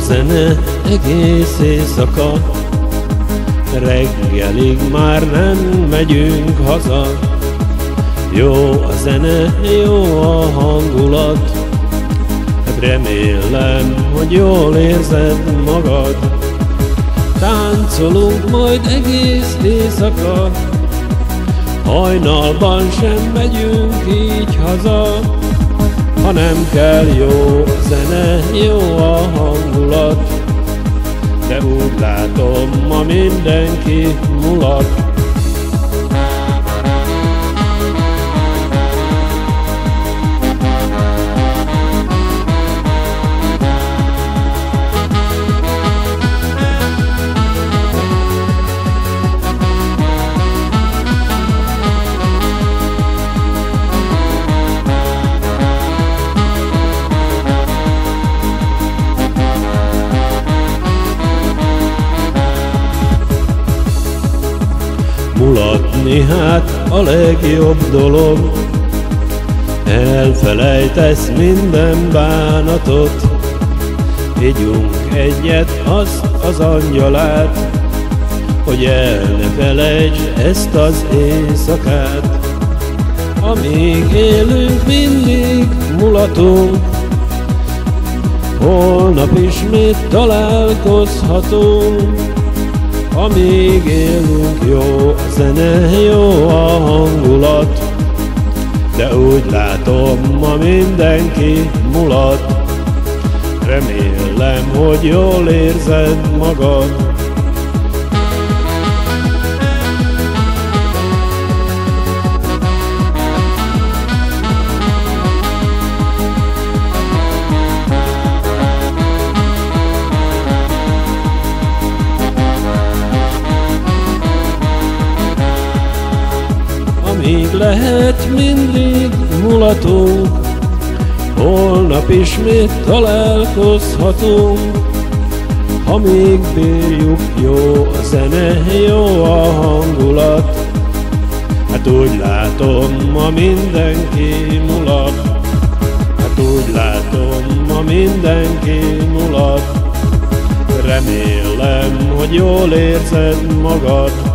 zene egész éjszaka, reggelig már nem megyünk haza. Jó a zene, jó a hangulat, remélem, hogy jól érzed magad. Táncolunk majd egész éjszaka, hajnalban sem megyünk így haza. Ha nem kell jó zene, jó a hangulat, de úgy látom, ma mindenki mulat. Mulatni hát a legjobb dolog, elfelejtesz minden bánatot, Vigyunk egyet azt az angyalát, hogy el ne felejtsd ezt az éjszakát. Amíg élünk, mindig mulatunk, holnap ismét találkozhatunk. Amíg élünk, jó a zene, jó a hangulat, de úgy látom, ma mindenki mulat. Remélem, hogy jól érzed magad, Amíg lehet, mindig mulatunk, Holnap ismét találkozhatunk. Ha még bírjuk, jó a zene, jó a hangulat, Hát úgy látom, ma mindenki mulat, Hát úgy látom, ma mindenki mulat, Remélem, hogy jól érzed magad,